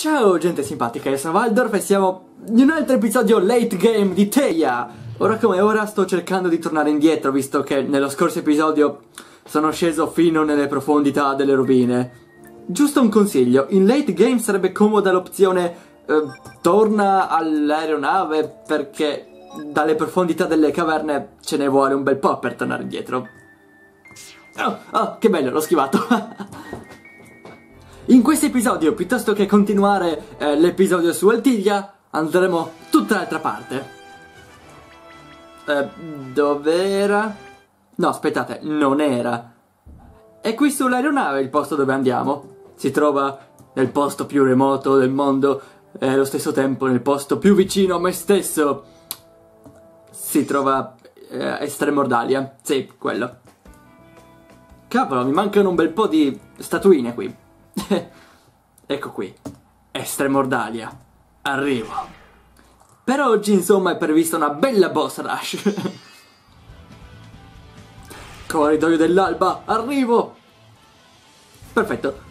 Ciao gente simpatica, io sono Waldorf e siamo in un altro episodio late game di Teia. Ora come ora sto cercando di tornare indietro visto che nello scorso episodio sono sceso fino nelle profondità delle rovine. Giusto un consiglio, in late game sarebbe comoda l'opzione eh, torna all'aeronave perché dalle profondità delle caverne ce ne vuole un bel po' per tornare indietro. Oh, oh che bello, l'ho schivato In questo episodio, piuttosto che continuare eh, l'episodio su Altilia, andremo tutta l'altra parte. Eh, dov'era? No, aspettate, non era. È qui sull'aeronave il posto dove andiamo. Si trova nel posto più remoto del mondo e allo stesso tempo nel posto più vicino a me stesso. Si trova eh, Estremordalia. Sì, quello. Cavolo, mi mancano un bel po' di statuine qui. ecco qui, Estremordalia, arrivo. Per oggi insomma è prevista una bella boss rush. Corridoio dell'alba, arrivo! Perfetto.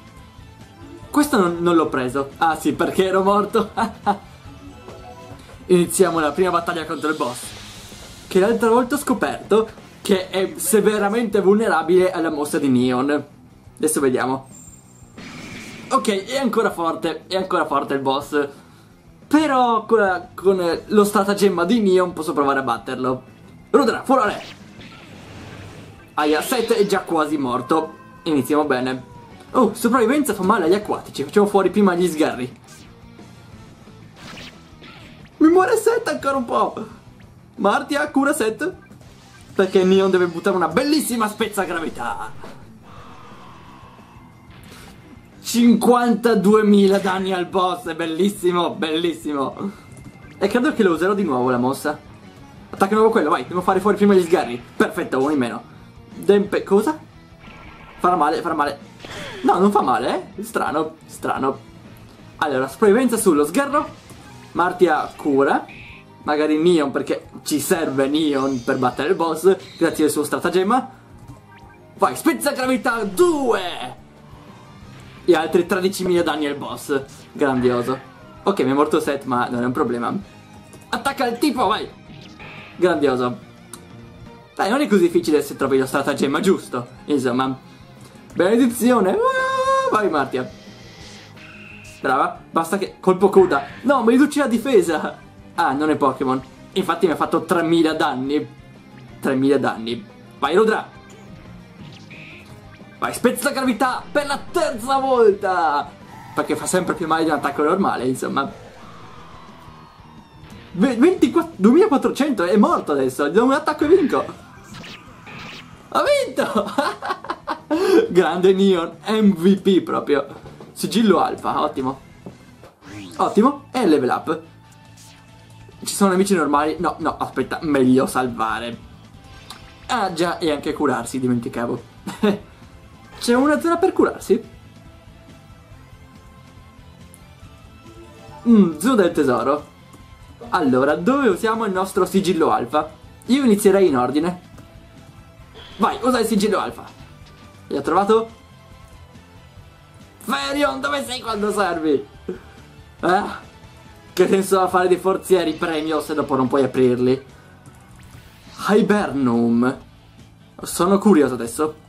Questo non, non l'ho preso. Ah sì, perché ero morto. Iniziamo la prima battaglia contro il boss. Che l'altra volta ho scoperto che è severamente vulnerabile alla mossa di Neon. Adesso vediamo. Ok, è ancora forte, è ancora forte il boss. Però con, con lo stratagemma di Neon posso provare a batterlo. Rudra, furore! Aia, 7 è già quasi morto. Iniziamo bene. Oh, sopravvivenza fa male agli acquatici. Facciamo fuori prima gli sgarri. Mi muore 7 ancora un po'. Martia, cura 7. Perché Neon deve buttare una bellissima spezza gravità. 52.000 danni al boss, è bellissimo, bellissimo. E credo che lo userò di nuovo la mossa. Attacca nuovo quello, vai, devo fare fuori prima gli sgarri. Perfetto, uno in meno. Dempe... cosa? Farà male, farà male. No, non fa male, eh? Strano, strano. Allora, sopravvivenza sullo sgarro. Martia cura. Magari Neon, perché ci serve Neon per battere il boss, grazie al suo stratagemma. Vai, spezza gravità 2! E altri 13.000 danni al boss. Grandioso. Ok, mi è morto Seth, ma non è un problema. Attacca il tipo, vai! Grandioso. Dai, non è così difficile se trovi lo stratagemma giusto. Insomma. Benedizione. Vai, Martia. Brava. Basta che... Colpo coda. No, mi riduci la difesa. Ah, non è Pokémon. Infatti mi ha fatto 3.000 danni. 3.000 danni. Vai, Rudra. Vai, spezza gravità per la terza volta! Perché fa sempre più male di un attacco normale, insomma. 24, 2400 è morto adesso, do un attacco e vinco. Ha vinto! Grande Neon, MVP proprio. Sigillo alfa, ottimo. Ottimo, e level up. Ci sono nemici normali? No, no, aspetta, meglio salvare. Ah già, e anche curarsi, dimenticavo. C'è una zona per curarsi? Mmm, zoo del tesoro. Allora, dove usiamo il nostro sigillo alfa? Io inizierei in ordine. Vai, usa il sigillo alfa. L'ho trovato? Ferion, dove sei quando servi? Ah, che senso ha fare dei forzieri premio se dopo non puoi aprirli? Hibernum. Sono curioso adesso.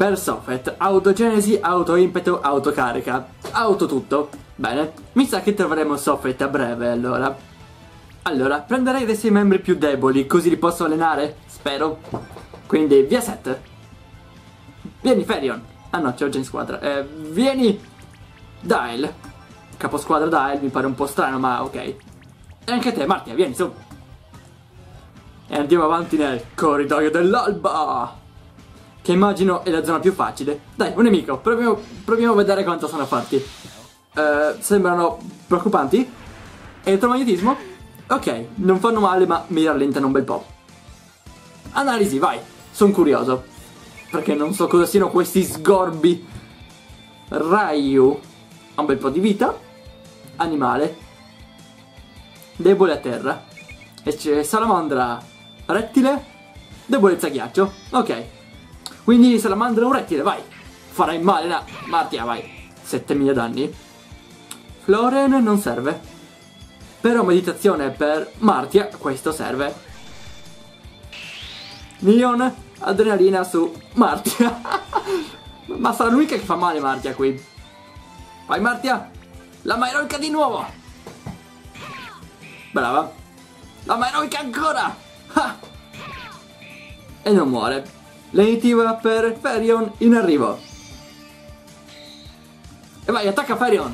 Per Sofet, autogenesi, autoimpeto, autocarica. Auto tutto. Bene, mi sa che troveremo Sofet a breve allora. Allora, prenderei dei sei membri più deboli, così li posso allenare? Spero. Quindi, via 7. Vieni, Ferion. Ah no, c'ho già in squadra. Eh, vieni, Dial. Caposquadra Dial, mi pare un po' strano, ma ok. E anche te, Martia, vieni su. E andiamo avanti nel corridoio dell'alba che immagino è la zona più facile. Dai, un nemico, proviamo, proviamo a vedere quanto sono forti. Uh, sembrano preoccupanti. Elettromagnetismo? Ok, non fanno male ma mi rallentano un bel po'. Analisi, vai, sono curioso. Perché non so cosa siano questi sgorbi. Raiu ha un bel po' di vita. Animale. Debole a terra. E c'è salamandra rettile. Debolezza ghiaccio. Ok, quindi salamandra rettile, vai. Farai male, la... Martia, vai. 7000 danni. Floren non serve. Però meditazione per Martia, questo serve. Neon, adrenalina su Martia. Ma sarà l'unica che fa male Martia qui. Vai Martia! La Maeroica di nuovo! Brava. La Maeroica ancora! Ah! E non muore. Lenitiva per Ferion in arrivo. E vai, attacca Ferion!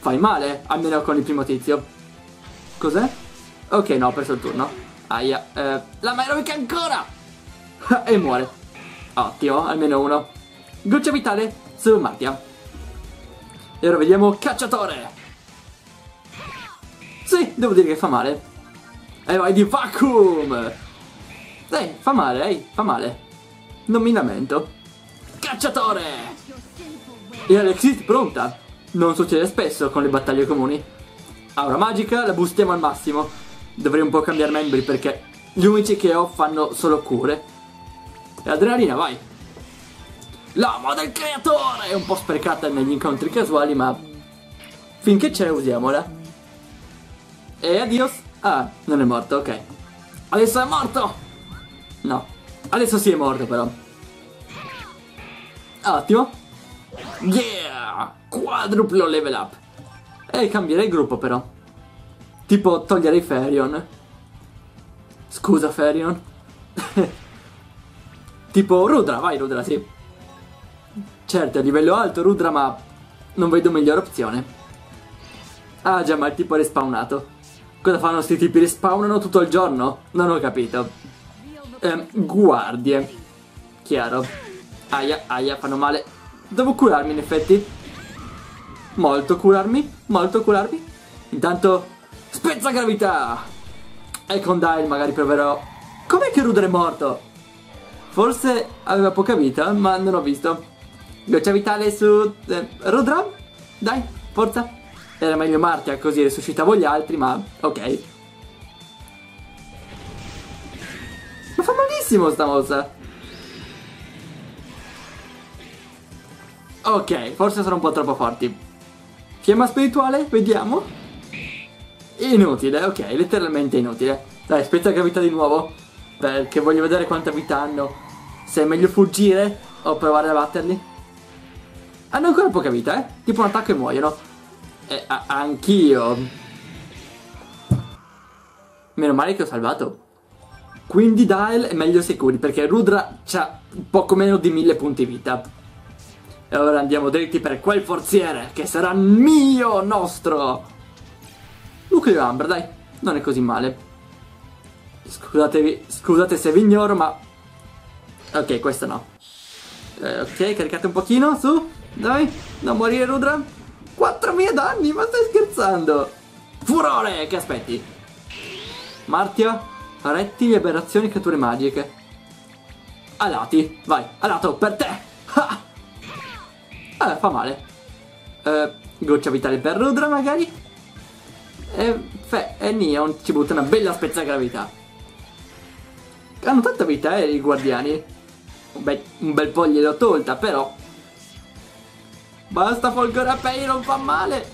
Fai male, almeno con il primo tizio. Cos'è? Ok, no, ho perso il turno. Aia, eh, la Maeroica ancora! e muore. Ottimo, almeno uno. Goccia vitale su Martia. E ora vediamo Cacciatore. Sì, devo dire che fa male. E vai di vacuum. Dai, fa male, ehi, fa male. Non mi lamento. Cacciatore. E Alexis pronta. Non succede spesso con le battaglie comuni. Aura magica, la boostiamo al massimo. Dovrei un po' cambiare membri perché gli unici che ho fanno solo cure. E adrenalina, vai. L'amo del creatore! È un po' sprecata negli incontri casuali, ma finché c'è usiamola. E adios. Ah, non è morto, ok. Adesso è morto! No. Adesso sì è morto però. Ottimo. Yeah! Quadruplo level up. E cambierei gruppo però. Tipo togliere i Ferion. Scusa Ferion. tipo Rudra, vai Rudra, sì. Certo, a livello alto Rudra, ma non vedo migliore opzione. Ah già, ma il tipo è respawnato. Cosa fanno sti tipi? Respawnano tutto il giorno? Non ho capito. Eh, guardie. Chiaro. Aia, aia, fanno male. Devo curarmi in effetti. Molto curarmi, molto curarmi. Intanto, spezza gravità! E con Dial magari proverò... Com'è che Rudra è morto? Forse aveva poca vita, ma non ho visto. Goccia vitale su eh, Rodram? Dai, forza. Era meglio Martia così resuscitavo gli altri, ma ok. Fa malissimo sta mossa. Ok, forse sono un po' troppo forti. Fiamma spirituale? Vediamo. Inutile, ok, letteralmente inutile. Dai, aspetta gravità di nuovo. Perché voglio vedere quanta vita hanno. Se è meglio fuggire o provare a batterli. Hanno ancora poca vita, eh? Tipo un attacco e muoiono. Eh, anch'io. Meno male che ho salvato. Quindi Dial è meglio sicuri perché Rudra ha poco meno di mille punti vita. E ora andiamo dritti per quel forziere che sarà mio, nostro. Nucleo Ambra, dai. Non è così male. Scusatevi, scusate se vi ignoro, ma... Ok, questo no. Eh, ok, caricate un pochino, su. Dai, non morire Rudra. 4000 danni, ma stai scherzando? Furore, che aspetti? Martia, rettili, aberrazioni, catture magiche. Alati, vai, alato, per te. Ah, eh, fa male. Eh, goccia vitale per Rudra, magari? E, fe, e Neon ci butta una bella spezza gravità. Hanno tanta vita, eh, i guardiani. Un bel, un bel po' gliel'ho tolta, però Basta Folgorapei, non fa male.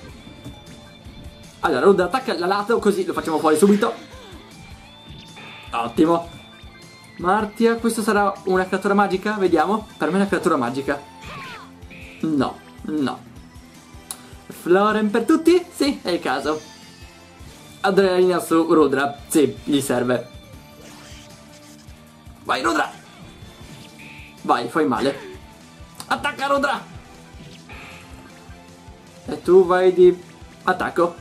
Allora, Rudra attacca la lato, così lo facciamo fuori subito. Ottimo. Martia, questo sarà una creatura magica? Vediamo. Per me è una creatura magica. No, no. Floren per tutti? Sì, è il caso. Adrenalina su Rudra. Sì, gli serve. Vai Rudra! Vai, fai male. Attacca Rudra! E tu vai di attacco.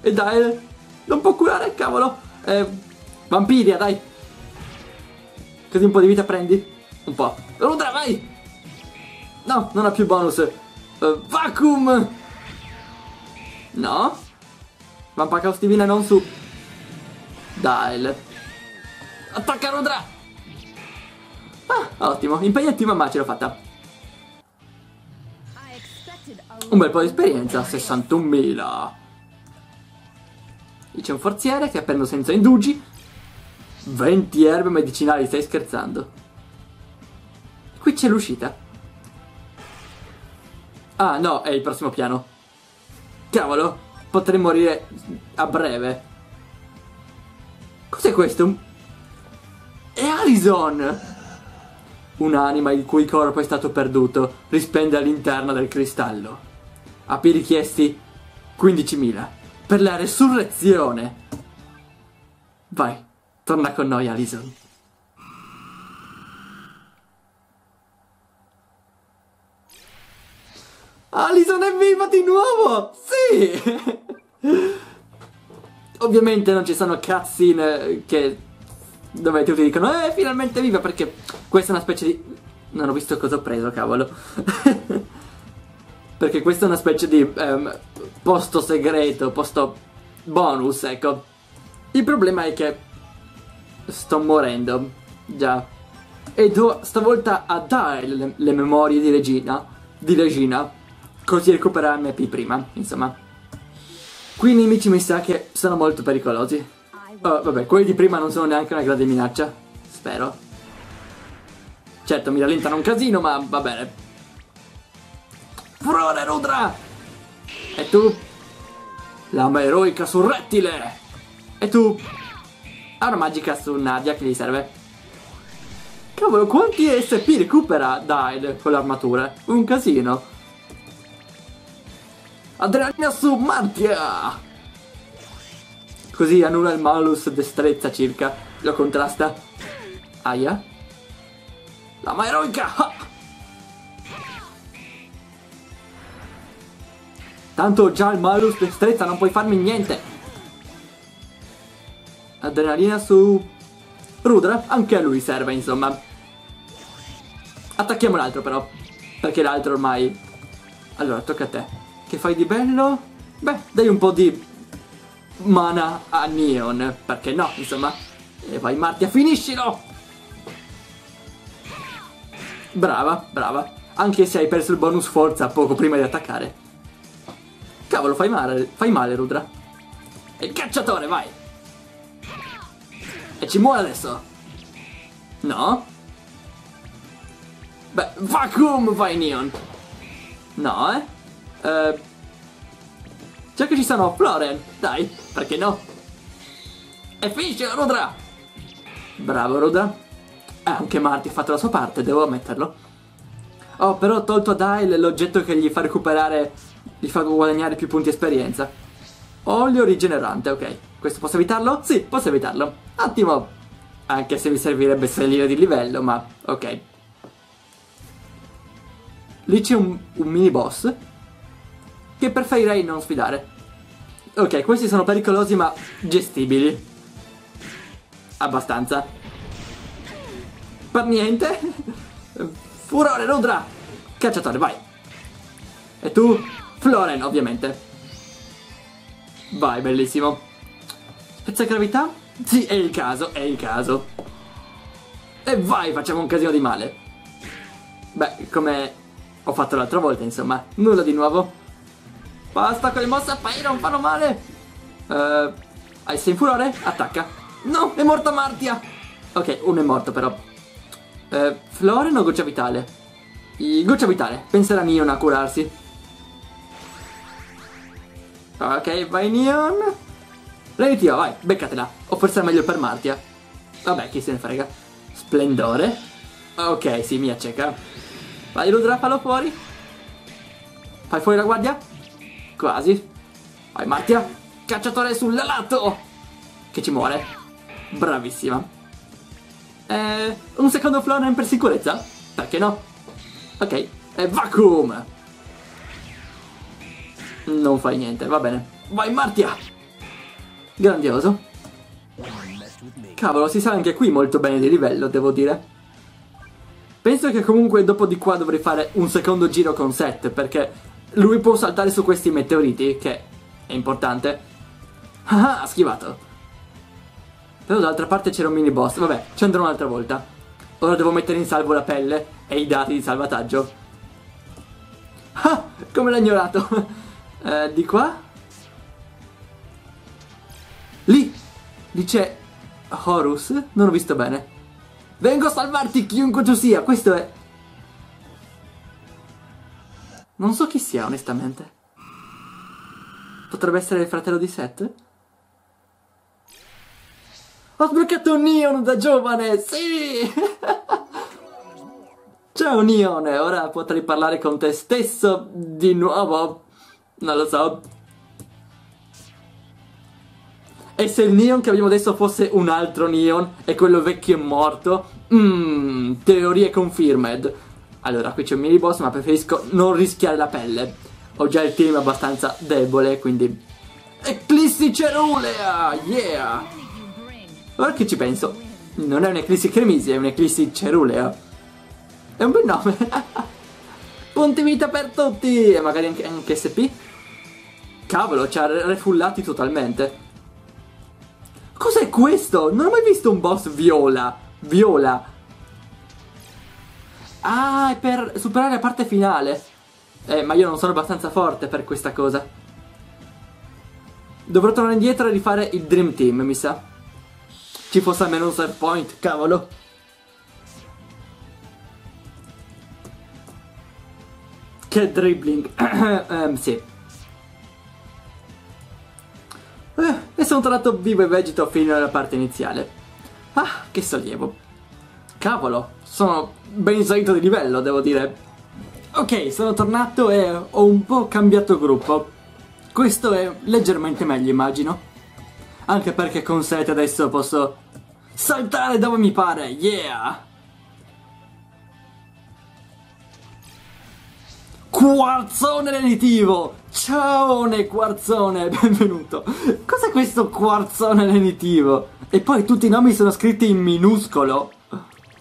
E dai, non può curare, cavolo. Eh, vampiria, dai. Così un po' di vita prendi? Un po'. Rudra, vai! No, non ha più bonus. Uh, vacuum! No? Vampa Caos Divina non su. Dai. Attacca Rudra! Ah, ottimo. Impegnativa ma ce l'ho fatta. Un bel po' di esperienza, 61.000. Qui c'è un forziere che appendo senza indugi. 20 erbe medicinali, stai scherzando? Qui c'è l'uscita. Ah, no, è il prossimo piano. Cavolo, potrei morire a breve. Cos'è questo? È Alison! Un'anima il cui corpo è stato perduto risplende all'interno del cristallo. Api richiesti 15.000 per la resurrezione. Vai, torna con noi, Alison. Alison è viva di nuovo! Sì! Ovviamente non ci sono cutscene che dove tutti dicono eh finalmente viva perché questa è una specie di non ho visto cosa ho preso cavolo perché questa è una specie di um, posto segreto posto bonus ecco il problema è che sto morendo già e do stavolta a dare le, le memorie di Regina di Regina così recuperarmi MP prima insomma qui i nemici mi sa che sono molto pericolosi Oh, vabbè, quelli di prima non sono neanche una grande minaccia. Spero. Certo, mi rallentano un casino, ma va bene. Furore Rudra! E tu? Lama eroica sul rettile! E tu? Arma magica su Nadia che gli serve. Cavolo, quanti SP recupera Dyle con l'armatura? Un casino. Adrenalina su Martia! Così annulla il malus destrezza circa. Lo contrasta. Aia. Lama eroica! Ha! Tanto già il malus destrezza, non puoi farmi niente. Adrenalina su... Rudra, anche a lui serve, insomma. Attacchiamo l'altro però. Perché l'altro ormai... Allora, tocca a te. Che fai di bello? Beh, dai un po' di mana a Neon. Perché no, insomma. E vai Martia, finiscilo! Brava, brava. Anche se hai perso il bonus forza poco prima di attaccare. Cavolo, fai male, fai male Rudra. E cacciatore, vai! E ci muore adesso. No? Beh, vacuum, vai Neon. No, eh? Eh... Già che ci sono Floren, dai, perché no? E finisce Rudra! Bravo Rudra. Eh, anche Marty ha fatto la sua parte, devo ammetterlo. Oh, però ho tolto a Dyle l'oggetto che gli fa recuperare, gli fa guadagnare più punti esperienza. Olio rigenerante, ok. Questo posso evitarlo? Sì, posso evitarlo. Attimo. Anche se mi servirebbe salire di livello, ma ok. Lì c'è un, un mini boss che preferirei non sfidare. Ok, questi sono pericolosi ma gestibili. Abbastanza. Per niente. Furore, Rudra! Cacciatore, vai. E tu? Floren, ovviamente. Vai, bellissimo. Spezza gravità? Sì, è il caso, è il caso. E vai, facciamo un casino di male. Beh, come ho fatto l'altra volta, insomma. Nulla di nuovo. Basta con le mosse a paio, non fanno male. Uh, hai sei in furore? Attacca. No, è morta Martia. Ok, uno è morto però. Uh, Floren o goccia vitale? I goccia vitale. Penserà Neon a curarsi. Ok, vai Neon. L'initiva, vai, beccatela. O forse è meglio per Martia. Vabbè, chi se ne frega. Splendore. Ok, sì, mi acceca. Vai, Rudra, fallo fuori. Fai fuori la guardia. Quasi. Vai Martia. Cacciatore sul lato. Che ci muore. Bravissima. Eh, un secondo Floren per sicurezza? Perché no? Ok. E vacuum. Non fai niente, va bene. Vai Martia. Grandioso. Cavolo, si sa anche qui molto bene di livello, devo dire. Penso che comunque dopo di qua dovrei fare un secondo giro con set, perché lui può saltare su questi meteoriti, che è importante. Ah, ha schivato. Però d'altra parte c'era un mini boss. Vabbè, ci andrò un'altra volta. Ora devo mettere in salvo la pelle e i dati di salvataggio. Ah, come l'ho ignorato. eh, di qua? Lì! C'è Horus? Non ho visto bene. Vengo a salvarti chiunque tu sia. Questo è Non so chi sia, onestamente. Potrebbe essere il fratello di Seth? Ho sbloccato un Neon da giovane, sì! Ciao Neon, ora potrei parlare con te stesso di nuovo. Non lo so. E se il Neon che abbiamo adesso fosse un altro Neon e quello vecchio è morto? Mmm, teorie confirmed. Allora, qui c'è un mini boss, ma preferisco non rischiare la pelle. Ho già il team abbastanza debole, quindi... Eclissi Cerulea! Yeah! Ora che ci penso, non è un'Eclissi Cremisi, è un'Eclissi Cerulea. È un bel nome. Punti vita per tutti! E magari anche, anche SP? Cavolo, ci ha refullati totalmente. Cos'è questo? Non ho mai visto un boss viola. Viola. Ah, è per superare la parte finale. Eh, ma io non sono abbastanza forte per questa cosa. Dovrò tornare indietro e rifare il Dream Team, mi sa. Ci fosse almeno un save point, cavolo. Che dribbling. um, sì. E sono tornato vivo e vegeto fino alla parte iniziale. Ah, che sollievo. Cavolo, sono ben salito di livello, devo dire. Ok, sono tornato e ho un po' cambiato gruppo. Questo è leggermente meglio, immagino. Anche perché con Set adesso posso saltare dove mi pare, yeah! Quarzone lenitivo! Ciao quarzone, benvenuto! Cos'è questo quarzone lenitivo? E poi tutti i nomi sono scritti in minuscolo.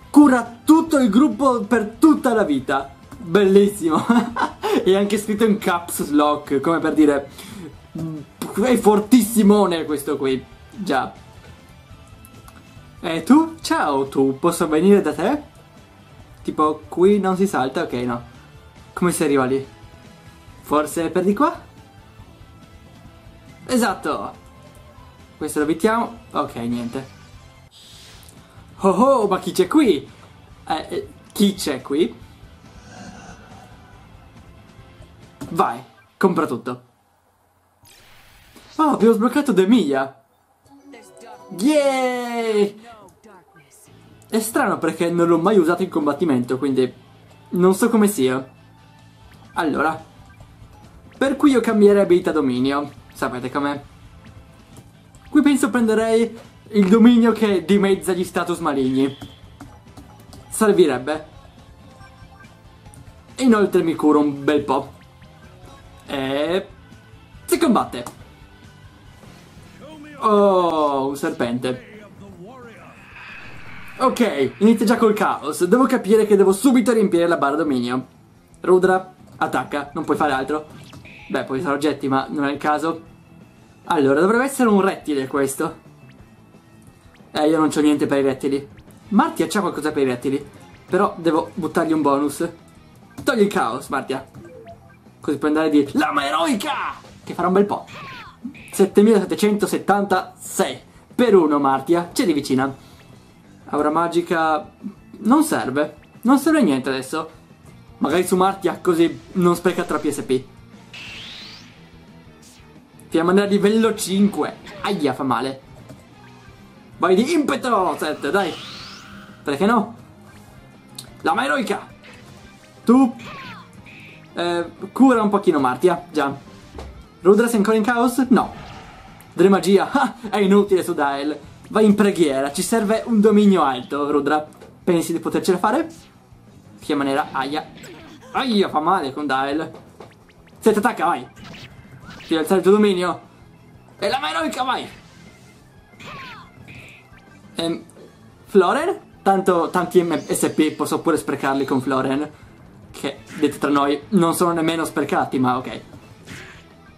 Cura tutto il gruppo per tutta la vita. Bellissimo. e anche scritto in caps lock, come per dire... È fortissimone questo qui. Già. E tu? Ciao, tu posso venire da te? Tipo, qui non si salta? Ok, no. Come si arriva lì? Forse per di qua? Esatto! Questo lo mettiamo. Ok, niente. Oh oh, ma chi c'è qui? Eh, eh, chi c'è qui? Vai, compra tutto. Oh, abbiamo sbloccato De Miglia. Yeah! È strano perché non l'ho mai usato in combattimento, quindi non so come sia. Allora, per cui io cambierei abilità dominio. Sapete com'è? Qui penso prenderei il dominio che dimezza gli status maligni. Servirebbe. Inoltre mi curo un bel po'. E... Si combatte. Oh, un serpente. Ok, inizia già col caos. Devo capire che devo subito riempire la barra dominio. Rudra, attacca, non puoi fare altro. Beh, puoi usare oggetti, ma non è il caso. Allora, dovrebbe essere un rettile questo. Eh, io non c'ho niente per i rettili. Martia c'ha qualcosa per i rettili. Però devo buttargli un bonus. Togli il caos, Martia. Così puoi andare di Lama eroica! Che farà un bel po'. 7776. Per uno, Martia. C'è di vicina. Aura magica... Non serve. Non serve niente adesso. Magari su Martia, così non spreca troppi SP. Stiamo andando a livello 5. Aia, fa male. Vai di impeto, Set, dai. Perché no? Lama eroica. Tu. Eh, cura un pochino Martia, già. Rudra sei ancora in caos? No. Dre magia, ah, è inutile su Dael. Vai in preghiera, ci serve un dominio alto, Rudra. Pensi di potercela fare? Fiamma nera, aia. Aia, fa male con Dael. Set attacca, vai. Ti alzare il tuo dominio. E la eroica, vai! Ehm, Floren? Tanto, tanti SP posso pure sprecarli con Floren. Che, detto tra noi, non sono nemmeno sprecati, ma ok.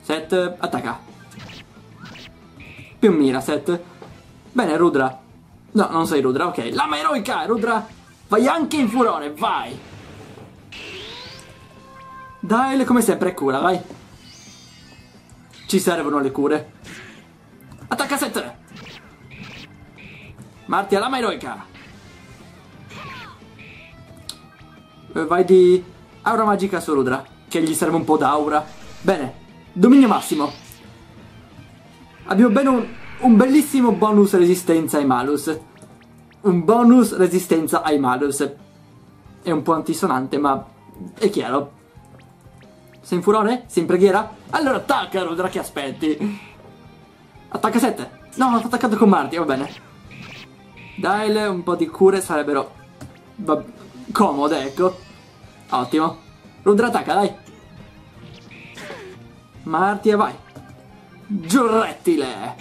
Set, attacca. Più mira, Set. Bene, Rudra. No, non sei Rudra, ok. Lama eroica, Rudra. Vai anche in furore, vai. Dai, come sempre, cura, vai. Ci servono le cure. Attacca 7! Martia, lama eroica! Eh, vai di aura magica su Rudra. che gli serve un po' d'aura. Bene, dominio massimo. Abbiamo bene un, un bellissimo bonus resistenza ai malus. Un bonus resistenza ai malus. È un po' antisonante, ma è chiaro. Sei in furore? Sei in preghiera? Allora attacca, Rudra, che aspetti? Attacca 7. No, ho attaccato con Marty, va bene. Dai, un po' di cure sarebbero... Comode, ecco. Ottimo. Rudra attacca, dai. Marty, vai. Giù il rettile.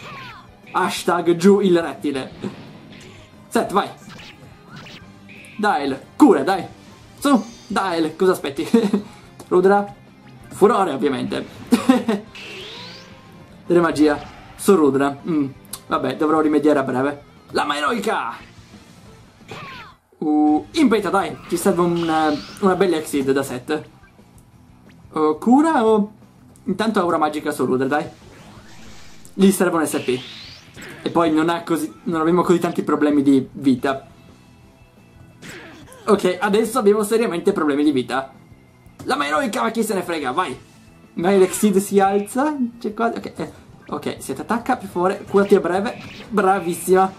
Hashtag giù il rettile. Set, vai. Dai, cure, dai. Su, dai, cosa aspetti? Rudra? Furore, ovviamente. Delle magia. Su Rudra. Mm. Vabbè, dovrò rimediare a breve. Lama eroica! Uh, impeta, dai. Ci serve una, una bella exit da set. Uh, cura o... Intanto aura magica su Rudra, dai. Gli serve un SP. E poi non, così, non abbiamo così tanti problemi di vita. Ok, adesso abbiamo seriamente problemi di vita. La eroica, ma chi se ne frega, vai. Vai, l'exid si alza. C'è quasi... Ok, eh. ok, si attacca, per favore, curati a breve. Bravissima.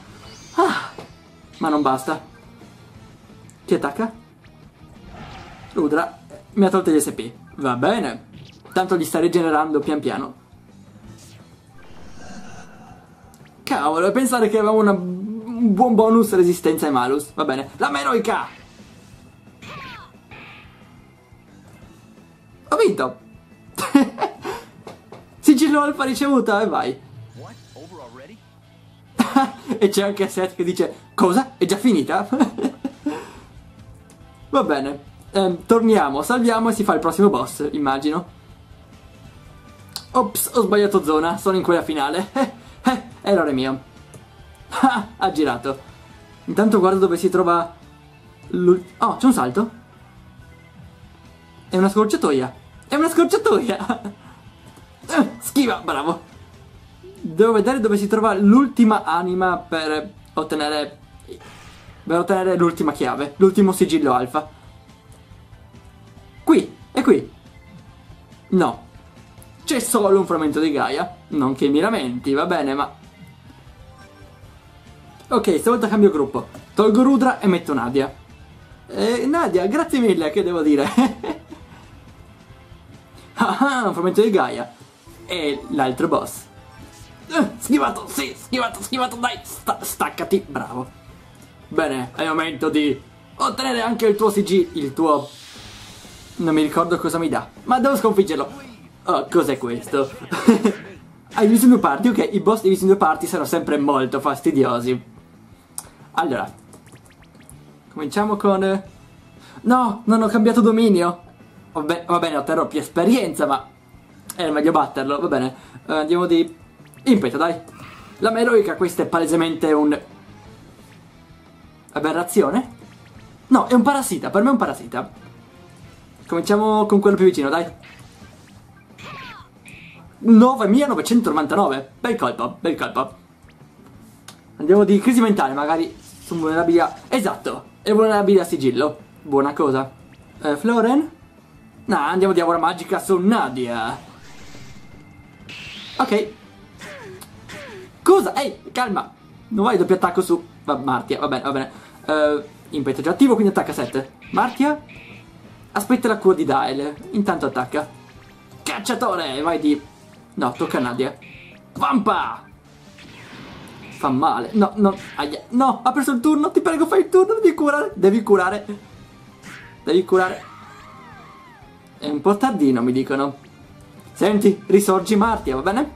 Ah, ma non basta. Chi attacca? Rudra mi ha tolto gli SP. Va bene. Tanto li sta rigenerando pian piano. Cavolo, pensare che avevamo una, un buon bonus resistenza ai malus. Va bene. La meroica! Ho vinto! Sigillo alfa ricevuta e vai. e c'è anche Seth che dice Cosa? È già finita? Va bene. Eh, torniamo, salviamo e si fa il prossimo boss, immagino. Ops, ho sbagliato zona, sono in quella finale. Eh, errore mio. Ah, ha girato. Intanto guardo dove si trova... Oh, c'è un salto? È una scorciatoia. È una scorciatoia! Eh, schiva, bravo. Devo vedere dove si trova l'ultima anima per ottenere... Per ottenere l'ultima chiave, l'ultimo sigillo alfa. Qui, è qui. No, c'è solo un frammento di Gaia. Non che mi lamenti, va bene, ma... Ok, stavolta cambio gruppo. Tolgo Rudra e metto Nadia. Eh, Nadia, grazie mille, che devo dire? ah, un frammento di Gaia. E l'altro boss. Eh, schivato, sì, schivato, schivato, dai, sta staccati, bravo. Bene, è il momento di ottenere anche il tuo CG, il tuo... Non mi ricordo cosa mi dà, ma devo sconfiggerlo. Oh, cos'è questo? Hai diviso in due parti? Ok, i boss divisi in due parti sono sempre molto fastidiosi. Allora. Cominciamo con... No, non ho cambiato dominio. Vabbè, va bene, otterrò più esperienza, ma... È meglio batterlo, va bene. Uh, andiamo di... Impeto, dai. La eroica, questa è palesemente un... Aberrazione? No, è un parassita, per me è un parassita. Cominciamo con quello più vicino, dai. 9999. Bel colpo, bel colpo. Andiamo di crisi mentale, magari su vulnerabilità. Esatto, è vulnerabilità sigillo. Buona cosa. Eh, Floren? No, andiamo di aura magica su Nadia. Ok. Cosa? Ehi, calma. Non vai doppio attacco su... Va, Martia, va bene, va bene. Uh, impeto già attivo, quindi attacca 7. Martia? Aspetta la cura di Dial. Intanto attacca. Cacciatore! Vai di No, tocca a Nadia. Vampa! Fa male. No, no, aia. No, ha preso il turno. Ti prego, fai il turno. Devi curare. Devi curare. Devi curare. È un po' tardino, mi dicono. Senti, risorgi Martia, va bene?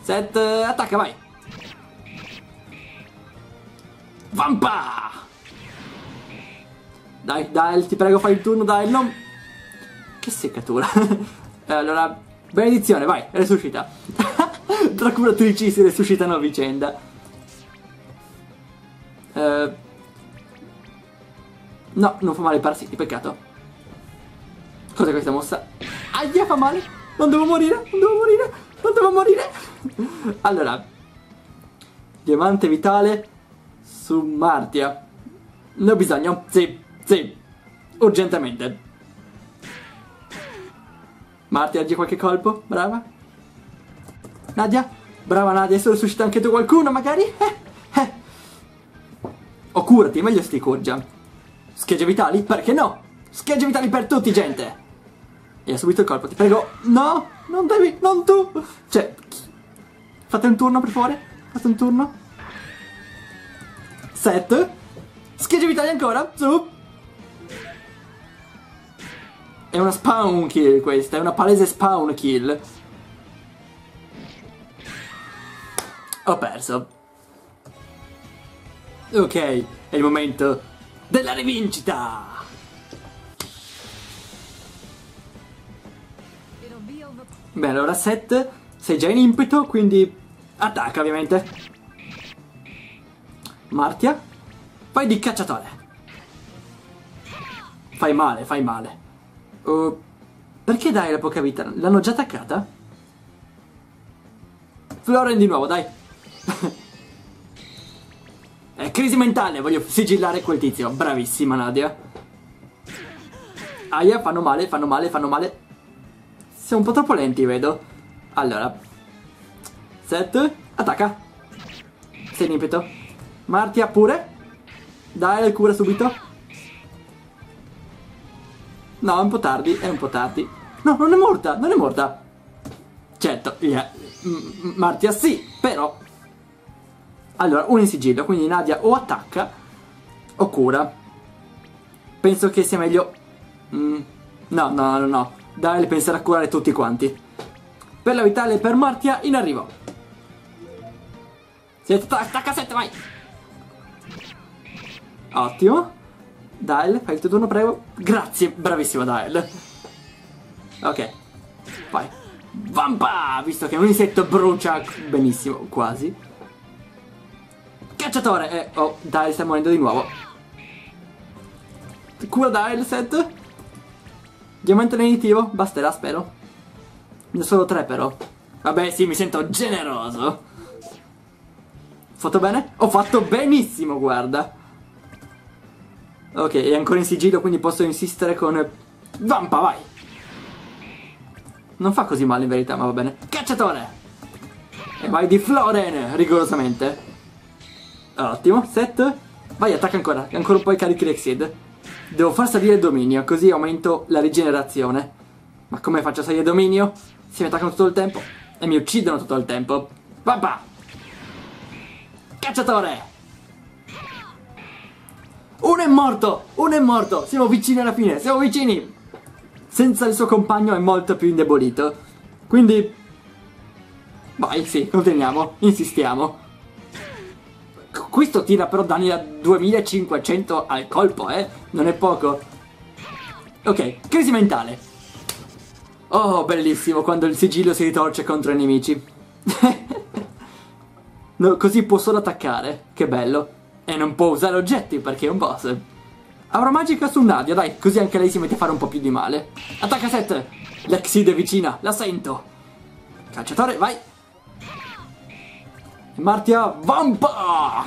Set, attacca, vai. Vampa! Dai, dai, ti prego, fai il turno, dai, non... Che seccatura. allora, benedizione, vai, resuscita. Tra curatrici si resuscitano a vicenda. Uh, no, non fa male i parassiti, peccato. Cos'è questa mossa? Aia, fa male! Non devo morire, non devo morire, non devo morire! allora, diamante vitale su Martia. Ne ho bisogno, sì, sì. Urgentemente. Marti, aggi qualche colpo? Brava. Nadia? Brava Nadia, adesso resuscita anche tu qualcuno, magari? Eh, eh. O curati, meglio sti curgia. Schegge vitali? Perché no? Schegge vitali per tutti, gente! E ha subito il colpo, ti prego. No, non devi, non tu. Cioè, fate un turno per favore. Fate un turno. Set. Schegge vitali ancora, su. È una spawn kill questa, è una palese spawn kill. Ho perso. Ok, è il momento della rivincita. Bene, allora set, sei già in impeto, quindi attacca ovviamente. Martia, fai di cacciatore. Fai male, fai male. Uh, perché dai la poca vita? L'hanno già attaccata? Floren di nuovo, dai. È crisi mentale, voglio sigillare quel tizio. Bravissima Nadia. Aia, fanno male, fanno male, fanno male. Siamo un po' troppo lenti, vedo. Allora. Set, attacca. Sei impeto. Martia pure. Dai, cura subito. No, è un po' tardi, è un po' tardi. No, non è morta, non è morta. Certo, yeah. Martia sì, però... Allora, uno in sigillo, quindi Nadia o attacca o cura. Penso che sia meglio... Mm. No, no, no, no. Dai, pensare a curare tutti quanti. Per la vitale per Martia, in arrivo. Siete attacca 7, vai! Ottimo. Dial, fai il tuo turno, prego. Grazie, bravissima Dial. Ok, vai. Vampa! Visto che un insetto brucia benissimo, quasi. Cacciatore! Eh, oh, Dial sta morendo di nuovo. Cura Dial, set. Diamante lenitivo, basterà, spero. Ne ho solo tre, però. Vabbè, sì, mi sento generoso. Fatto bene? Ho fatto benissimo, guarda. Ok, è ancora in sigillo, quindi posso insistere con... Vampa, vai! Non fa così male in verità, ma va bene. Cacciatore! E vai di Floren, rigorosamente. Ottimo, set. Vai, attacca ancora, ancora un po' i carichi Rexid. Devo far salire il dominio, così aumento la rigenerazione. Ma come faccio a salire il dominio? Si mi attaccano tutto il tempo e mi uccidono tutto il tempo. Vampa! Cacciatore! Uno è morto! Uno è morto! Siamo vicini alla fine, siamo vicini! Senza il suo compagno è molto più indebolito. Quindi... Vai, sì, continuiamo, insistiamo. Questo tira però danni da 2500 al colpo, eh? Non è poco. Ok, crisi mentale. Oh, bellissimo quando il sigillo si ritorce contro i nemici. no, così può solo attaccare. Che bello. E non può usare oggetti perché è un boss. Aura magica su Nadia, dai, così anche lei si mette a fare un po' più di male. Attacca 7! L'exid è vicina, la sento. Cacciatore, vai! Martia, vampa!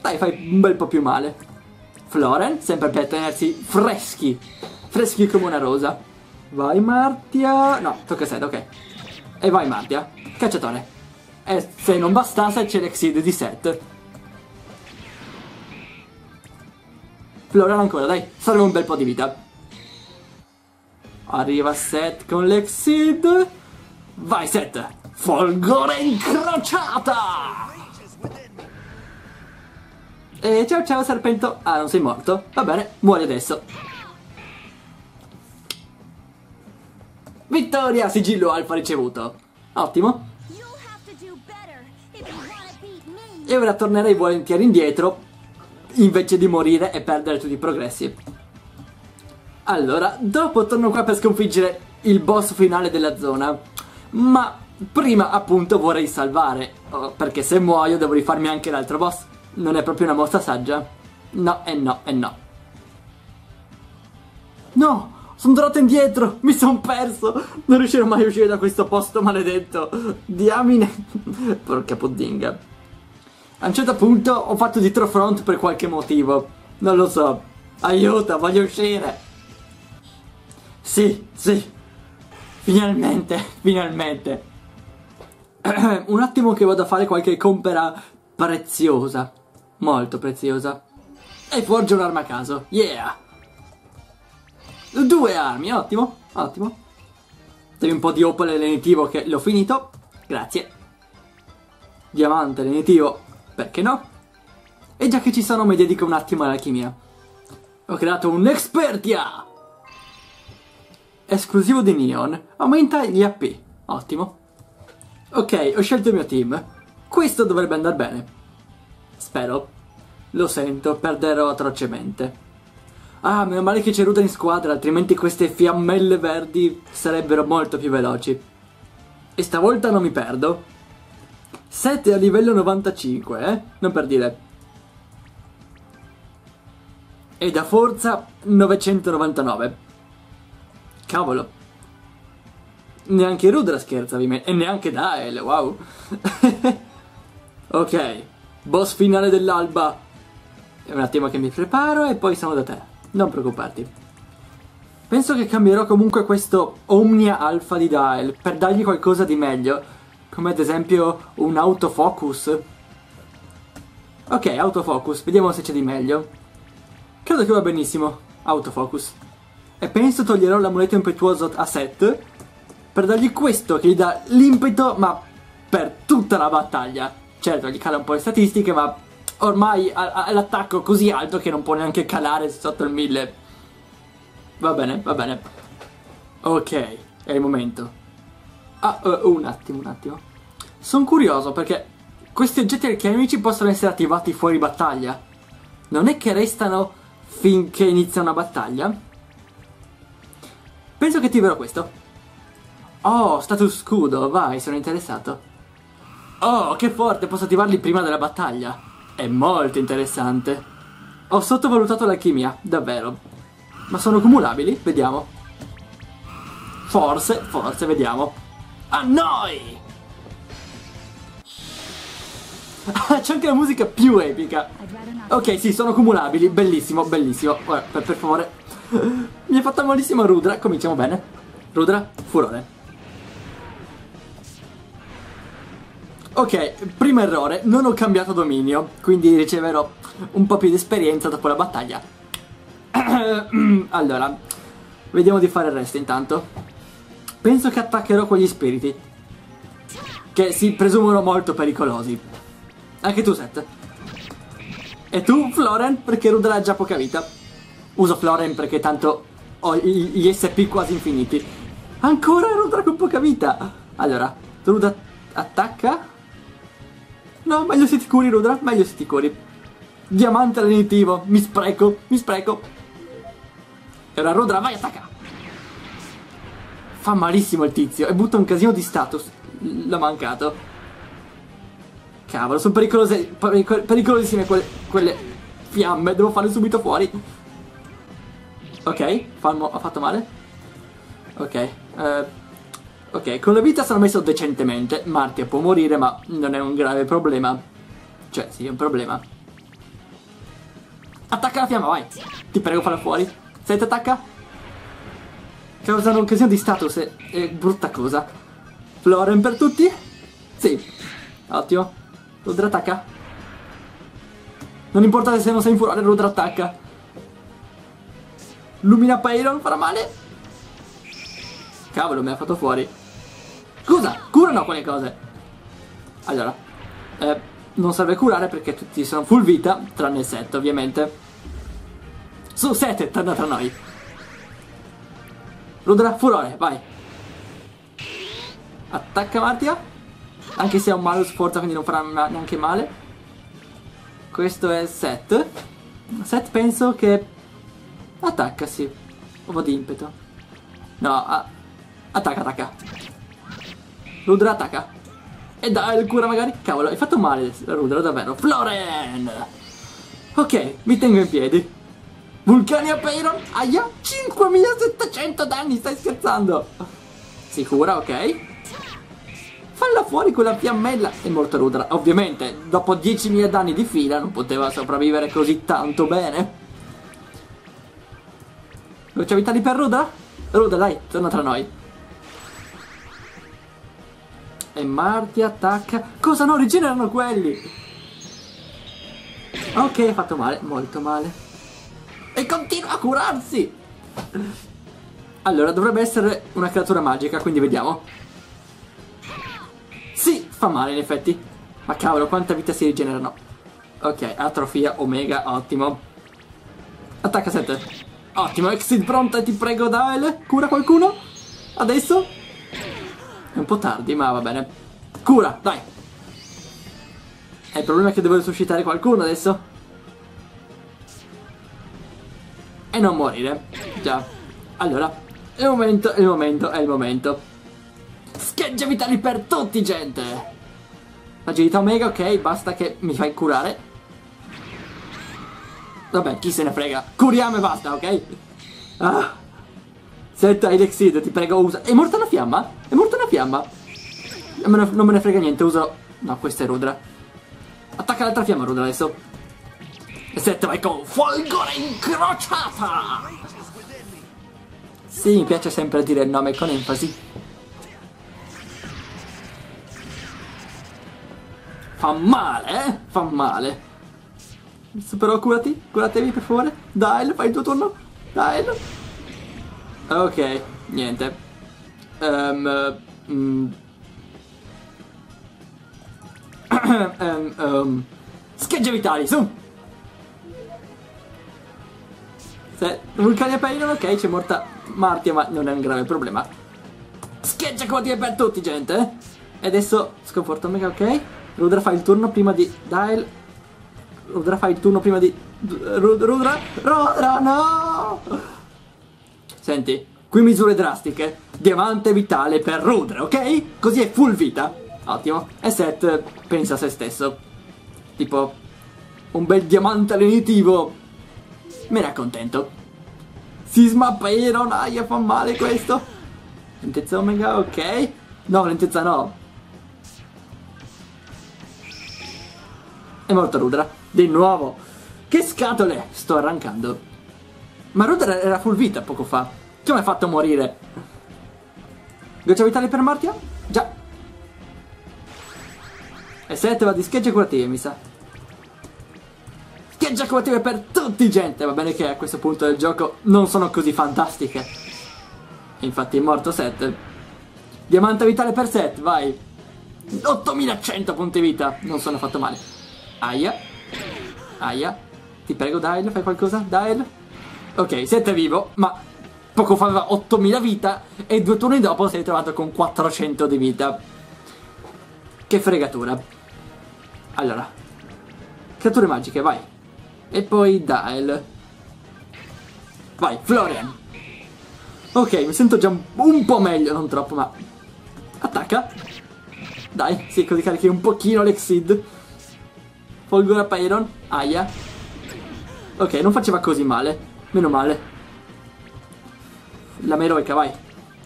Dai, fai un bel po' più male. Floren, sempre per tenersi freschi. Freschi come una rosa. Vai Martia... No, tocca a 7, ok. E vai Martia. Cacciatore. E se non bastasse c'è l'exid di 7. Florian ancora, dai, serve un bel po' di vita. Arriva Seth con l'Exid. Vai Seth! Folgore incrociata! E ciao ciao serpento. Ah, non sei morto. Va bene, muori adesso. Vittoria, sigillo alfa ricevuto. Ottimo. E ora tornerei volentieri indietro invece di morire e perdere tutti i progressi. Allora, dopo torno qua per sconfiggere il boss finale della zona, ma prima appunto vorrei salvare, oh, perché se muoio devo rifarmi anche l'altro boss. Non è proprio una mossa saggia? No, e no, e no. No! Sono tornato indietro! Mi sono perso! Non riuscirò mai a uscire da questo posto maledetto! Diamine! Porca puddinga. A un certo punto ho fatto dietro front per qualche motivo. Non lo so. Aiuto, voglio uscire. Sì, sì. Finalmente, finalmente. Un attimo che vado a fare qualche compera preziosa. Molto preziosa. E forgio un'arma a caso. Yeah! Due armi, ottimo, ottimo. Devi un po' di opale lenitivo che l'ho finito. Grazie. Diamante lenitivo, perché no? E già che ci sono mi dedico un attimo all'alchimia. Ho creato un Expertia! Esclusivo di Neon. Aumenta gli AP. Ottimo. Ok, ho scelto il mio team. Questo dovrebbe andare bene. Spero. Lo sento, perderò atrocemente. Ah, meno male che c'è Ruda in squadra, altrimenti queste fiammelle verdi sarebbero molto più veloci. E stavolta non mi perdo. 7 a livello 95, eh? Non per dire. E da forza 999. Cavolo. Neanche Rudra scherza, ovviamente. E neanche Dael, wow. ok. Boss finale dell'alba. È un attimo che mi preparo e poi sono da te. Non preoccuparti. Penso che cambierò comunque questo Omnia Alpha di Dial per dargli qualcosa di meglio. Come ad esempio un autofocus. Ok, autofocus. Vediamo se c'è di meglio. Credo che va benissimo. Autofocus. E penso toglierò l'amuleto impetuoso a Set per dargli questo che gli dà l'impeto, ma per tutta la battaglia. Certo, gli cala un po' le statistiche, ma ormai ha l'attacco così alto che non può neanche calare sotto il 1000. Va bene, va bene. Ok, è il momento. Ah, uh, un attimo, un attimo. Sono curioso perché questi oggetti alchemici possono essere attivati fuori battaglia. Non è che restano finché inizia una battaglia? Penso che attiverò questo. Oh, status scudo, vai, sono interessato. Oh, che forte, posso attivarli prima della battaglia. È molto interessante. Ho sottovalutato l'alchimia, davvero. Ma sono cumulabili? Vediamo. Forse, forse, vediamo. A noi! C'è anche la musica più epica. Ok, sì, sono cumulabili. Bellissimo, bellissimo. Guarda, per, per favore. Mi è fatta malissimo Rudra. Cominciamo bene. Rudra, furore. Ok, primo errore, non ho cambiato dominio, quindi riceverò un po' più di esperienza dopo la battaglia. allora, vediamo di fare il resto intanto. Penso che attaccherò quegli spiriti, che si presumono molto pericolosi. Anche tu, Seth. E tu, Floren, perché ha già poca vita. Uso Floren perché tanto ho gli SP quasi infiniti. Ancora Rudra con poca vita. Allora, Rudra attacca No, meglio se ti curi, Rudra, meglio se ti curi. Diamante lenitivo, mi spreco, mi spreco. E ora Rudra, vai, attacca! Fa malissimo il tizio e butta un casino di status. L'ha mancato. Cavolo, sono pericolose, pericolosissime quelle, quelle fiamme, devo farle subito fuori. Ok, ha fatto male. Ok, uh, Ok, con la vita sono messo decentemente. Martia può morire, ma non è un grave problema. Cioè, sì, è un problema. Attacca la fiamma, vai! Ti prego, falla fuori. Se ti attacca? Causa un'occasione di status, è, è brutta cosa. Floren per tutti? Sì. Ottimo. Rudra attacca. Non importa se non sei in furore, Rudra attacca. Lumina Pyron farà male? Cavolo, mi ha fatto fuori. Scusa, curano quelle cose. Allora, eh, non serve curare perché tutti sono full vita, tranne il 7 ovviamente. Su 7, torna tra noi. Rudra, furore, vai. Attacca Martia. Anche se ha un malus forza, quindi non farà neanche male. Questo è Set. Set penso che... Attacca, sì. Un po' di impeto. No, attacca, attacca. Rudra attacca. E dai, il cura magari. Cavolo, hai fatto male, Rudra, davvero. Floren! Ok, mi tengo in piedi. Vulcania Peyron, aia, 5700 danni, stai scherzando? Sicura, ok. Falla fuori quella fiammella. È morta Rudra. Ovviamente, dopo 10.000 danni di fila non poteva sopravvivere così tanto bene. Goccia vitali per Ruda? Ruda, dai, torna tra noi. E Marti attacca. Cosa no? Rigenerano quelli! Ok, ha fatto male, molto male. E continua a curarsi! Allora, dovrebbe essere una creatura magica, quindi vediamo. Sì, fa male in effetti. Ma cavolo, quanta vita si rigenerano. Ok, atrofia, omega, ottimo. Attacca 7. Ottimo, exit pronta, ti prego, Dael. Cura qualcuno? Adesso? È un po' tardi, ma va bene. Cura, dai. E il problema è che devo risuscitare qualcuno adesso. E non morire. Già. Allora, è il momento, è il momento, è il momento. Scheggia vitali per tutti, gente! Agilità omega, ok, basta che mi fai curare. Vabbè, chi se ne frega. Curiamo e basta, ok? Ah. Senta Elexid, ti prego, usa. È morta una fiamma? È morta una fiamma? Non me ne frega niente, uso... No, questa è Rudra. Attacca l'altra fiamma, Rudra, adesso. Sette vai con folgore incrociata! Sì, mi piace sempre dire il nome con enfasi. Fa male, eh? Fa male. Però curati, curatevi per favore. Dai, fai il tuo turno. Dai. Ok, niente. Um, um, um, um, scheggia vitali, su! Se, Vulcania Payron, ok, c'è morta Martia, ma non è un grave problema. Scheggia combattive per tutti, gente! E adesso sconforto Omega, ok? Rudra fa il turno prima di Dial. Rudra fa il turno prima di... Rudra? Rudra, no! Senti, qui misure drastiche. Diamante vitale per Rudra, ok? Così è full vita. Ottimo. E Seth pensa a se stesso. Tipo, un bel diamante lenitivo. Me ne accontento. Sisma Payron, aia fa male questo. Lentezza Omega, ok. No, lentezza no. È morto Rudra. Di nuovo. Che scatole! Sto arrancando. Ma Rudra era full vita poco fa. Come ha fatto morire? Goccia vitale per Martia? Già. E 7 va di schegge curative, mi sa. Schegge curative per tutti, gente! Va bene che a questo punto del gioco non sono così fantastiche. Infatti è morto 7. Diamante vitale per 7, vai. 8100 punti vita. Non sono fatto male. Aia. Aia. Ti prego, Dial, fai qualcosa? Dial? Ok, siete vivo, ma poco fa aveva 8000 vita e due turni dopo sei trovato con 400 di vita. Che fregatura. Allora. Creature magiche, vai. E poi Dial. Vai, Florian. Ok, mi sento già un po' meglio, non troppo, ma... Attacca. Dai, sì, così carichi un pochino l'Exid. Folgora Pyron. Aia. Ok, non faceva così male. Meno male. La meroica, vai.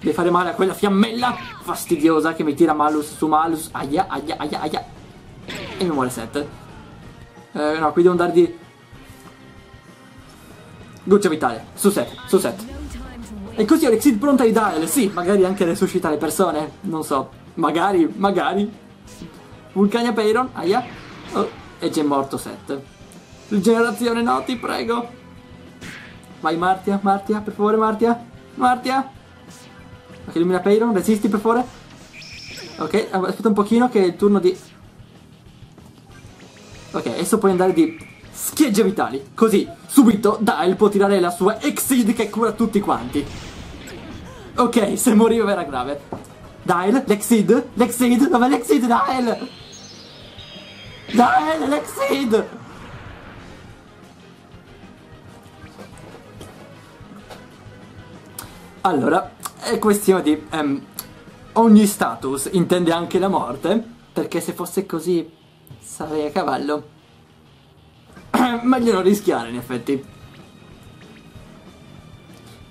Devi fare male a quella fiammella fastidiosa che mi tira malus su malus. Aia, aia, aia, aia. E mi muore 7. Eh, no, qui devo andare di... Goccia vitale. Su 7, su 7. E così ho l'exit pronta di Dial. Sì, magari anche resuscita le persone. Non so. Magari, magari. Vulcania Peyron. Aia. Oh e c'è morto 7. Rigenerazione no, ti prego. Vai Martia, Martia, per favore Martia. Martia. Ok, illumina Peyron, resisti per favore. Ok, aspetta un pochino che è il turno di... Ok, adesso puoi andare di schegge vitali. Così, subito, Dial può tirare la sua Exceed che cura tutti quanti. Ok, se moriva era grave. Dial, l'Exceed, l'Exceed, dov'è l'Exceed, Dial? Dai, l'Exceed! Allora, è questione di... Um, ogni status intende anche la morte, perché se fosse così sarei a cavallo. Meglio non rischiare, in effetti.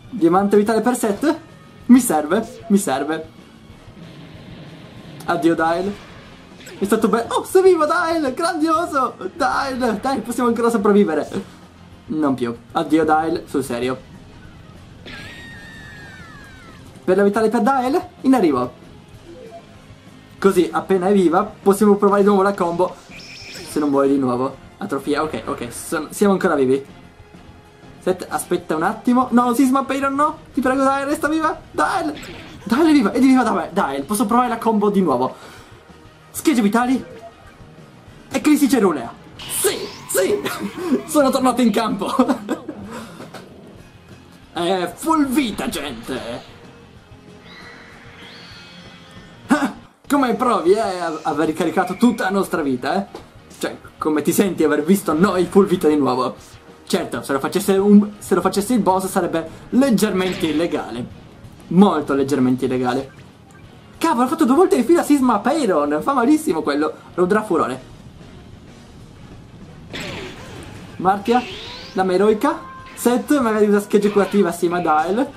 Diamante vitale per set? Mi serve, mi serve. Addio Dial. È stato bello. Oh, sei vivo, Dial! Grandioso! Dial! Dai, possiamo ancora sopravvivere. Non più. Addio, Dial. Sul serio. Per la vitale per Dael, in arrivo. Così, appena è viva, possiamo provare di nuovo la combo. Se non muore di nuovo. Atrofia, ok, ok, sono, siamo ancora vivi. Set, aspetta un attimo. No, Sisma Payron, no. Ti prego, Dael, resta viva. Dael. Dael è viva, è viva Dael. Dael, posso provare la combo di nuovo. Schegge vitali. E crisi cerulea. Sì, sì. Sono tornato in campo. eh, full vita, gente. Come provi, eh, a aver ricaricato tutta la nostra vita, eh? Cioè, come ti senti aver visto noi full vita di nuovo? Certo, se lo facesse, un, se lo facesse il boss sarebbe leggermente illegale. Molto leggermente illegale. Cavolo, ha fatto due volte di fila Sisma Payron. Fa malissimo quello. Rodrà furore. Martia, lama eroica. Set, magari usa schegge curativa assieme a Dial.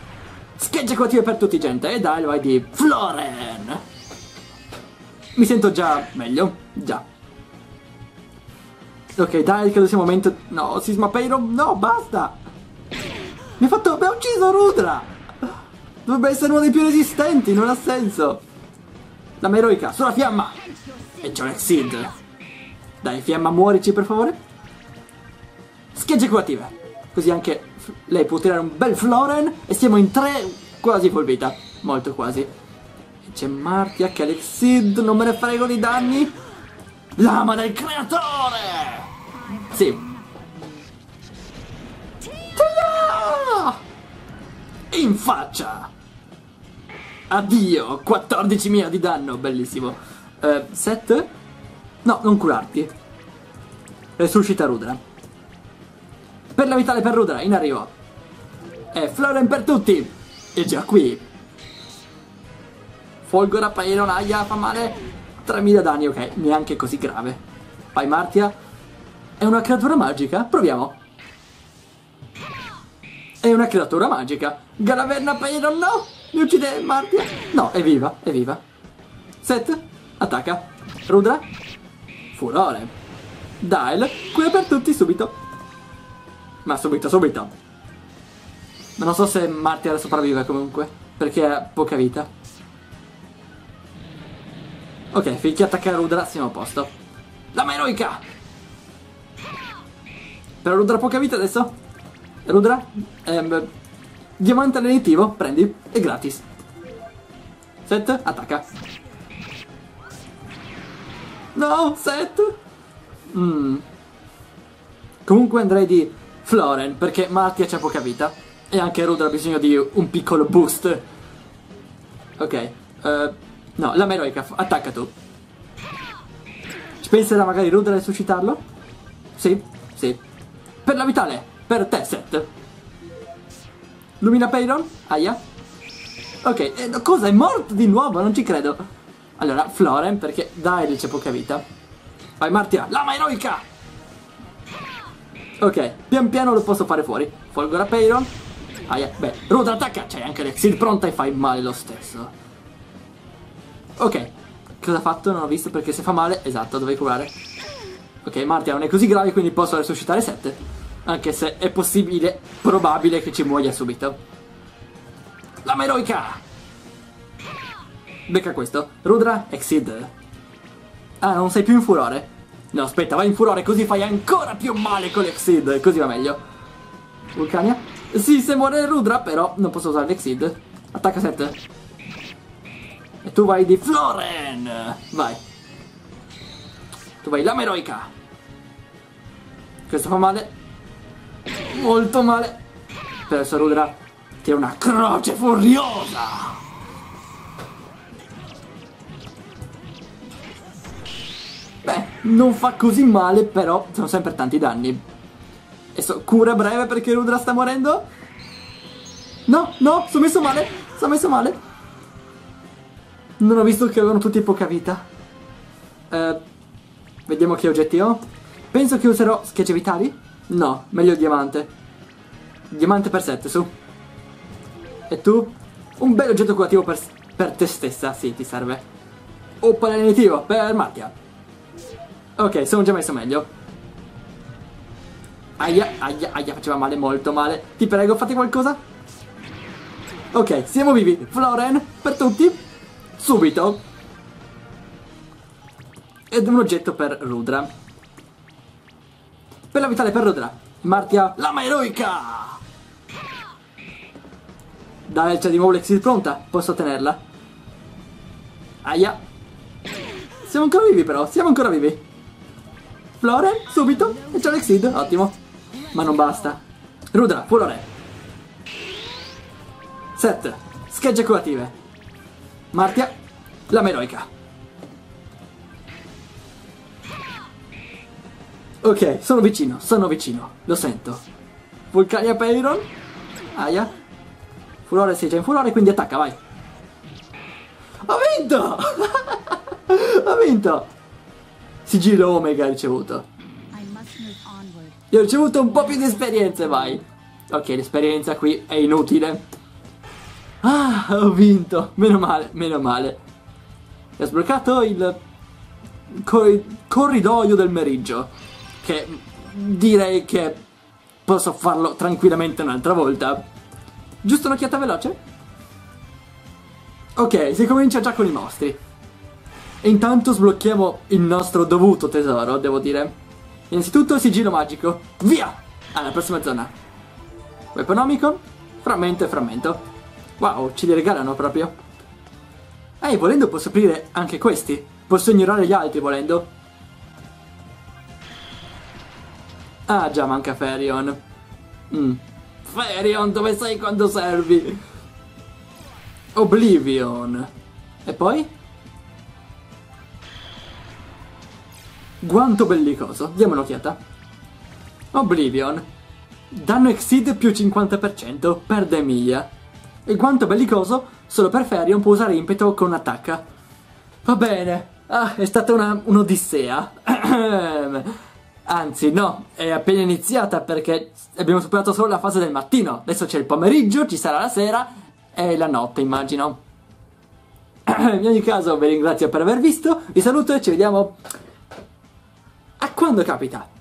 Schegge curative per tutti, gente. E Dial vai di Floren. Mi sento già meglio. Già. Ok, dai, credo sia il momento... No, Sisma Payron, no, basta! Mi ha fatto... mi ha ucciso Rudra! Dovrebbe essere uno dei più resistenti, non ha senso! La eroica, sulla fiamma! E c'è un Exceed! Dai, fiamma, muorici per favore! Schegge curative! Così anche lei può tirare un bel Floren e siamo in tre quasi full vita. Molto quasi. E c'è Martia che ha l'Exceed, non me ne frego di danni! Lama del creatore! Sì. In faccia! Addio! 14.000 di danno, bellissimo. Uh, set? No, non curarti. Resuscita Rudra. Per la vitale per Rudra, in arrivo. E Floren per tutti! E già qui. Folgora, Pairon, Aia, fa male. 3.000 danni, ok, neanche così grave. Vai Martia. È una creatura magica? Proviamo. È una creatura magica. Galaverna Pairon, no! Mi uccide Martia? No, è viva, è viva. Set, attacca. Rudra, furore. Dial, qui per tutti subito. Ma subito, subito. Ma non so se Martia sopravvive comunque, perché ha poca vita. Ok, finché attacca Rudra siamo a posto. Lama eroica! Per Rudra poca vita adesso? Rudra? Ehm, diamante all'initivo, prendi, è gratis. Set, attacca. No, set! Mm. Comunque andrei di Floren, perché Martia c'ha poca vita. E anche Rudra ha bisogno di un piccolo boost. Ok, uh, no, la eroica, attacca tu. Ci penserà magari Rudra a resuscitarlo? Sì, sì. Per la vitale, per te, Set. Lumina Payron, aia. Ok, eh, cosa? È morto di nuovo? Non ci credo. Allora, Floren, perché Daryl c'è poca vita. Vai Martia, lama eroica! Ok, pian piano lo posso fare fuori. Folgora Payron. Aia, beh, Rudra attacca! C'hai anche l'exil pronta e fai male lo stesso. Ok, cosa ha fatto? Non ho visto perché se fa male, esatto, dovevi curare. Ok, Martia non è così grave, quindi posso resuscitare 7. Anche se è possibile, probabile che ci muoia subito. La eroica! Becca questo. Rudra, Exceed. Ah, non sei più in furore? No, aspetta, vai in furore così fai ancora più male con l'Exceed. Così va meglio. Vulcania? Sì, se muore Rudra, però non posso usare l'Exceed. Attacca 7. E tu vai di Floren! Vai. Tu vai lama eroica. Questo fa male. Molto male. Adesso Rudra tira una croce furiosa. Beh, non fa così male, però sono sempre tanti danni. Adesso cura breve perché Rudra sta morendo? No, no, sono messo male. Sono messo male. Non ho visto che avevano tutti poca vita. Uh, vediamo che oggetti ho. Penso che userò schegge vitali. No, meglio diamante. Diamante per 7, su. E tu? Un bel oggetto curativo per, per te stessa, sì, ti serve. O palinitivo per Mattia. Ok, sono già messo meglio. Aia, aia, aia, faceva male, molto male. Ti prego, fate qualcosa. Ok, siamo vivi. Floren, per tutti. Subito. Ed un oggetto per Rudra. Per la vitale per Rudra. Martia, lama eroica! Dai, c'è di nuovo l'exit pronta. Posso tenerla. Aia. Siamo ancora vivi però, siamo ancora vivi. Floren, subito. E c'è l'exit, ottimo. Ma non basta. Rudra, Fulore. Set. Schegge curative. Martia, lama eroica. Ok, sono vicino, sono vicino. Lo sento. Vulcania Peyron. Aia. Furore sei già in furore, quindi attacca, vai. Ha vinto! ha vinto! Sigillo Omega ha ricevuto. Io ho ricevuto un po' più di esperienze, vai. Ok, l'esperienza qui è inutile. Ah, ho vinto. Meno male, meno male. Ho sbloccato il corridoio del meriggio. Che direi che posso farlo tranquillamente un'altra volta. Giusto un'occhiata veloce? Ok, si comincia già con i mostri. Intanto sblocchiamo il nostro dovuto tesoro, devo dire. Innanzitutto il sigillo magico. Via! Alla prossima zona. Weaponomicon, frammento e frammento. Wow, ce li regalano proprio. Ehi, volendo posso aprire anche questi. Posso ignorare gli altri volendo. Ah già, manca Ferion. Mm. Ferion, dove sei quando servi? Oblivion. E poi? Guanto bellicoso. Diamo un'occhiata. Oblivion. Danno exceed più 50%. Perde miglia. Il guanto bellicoso, solo per Ferion, può usare impeto con attacca. Va bene. Ah, è stata un'odissea. Anzi, no, è appena iniziata perché abbiamo superato solo la fase del mattino. Adesso c'è il pomeriggio, ci sarà la sera e la notte, immagino. In ogni caso, vi ringrazio per aver visto, vi saluto e ci vediamo a quando capita.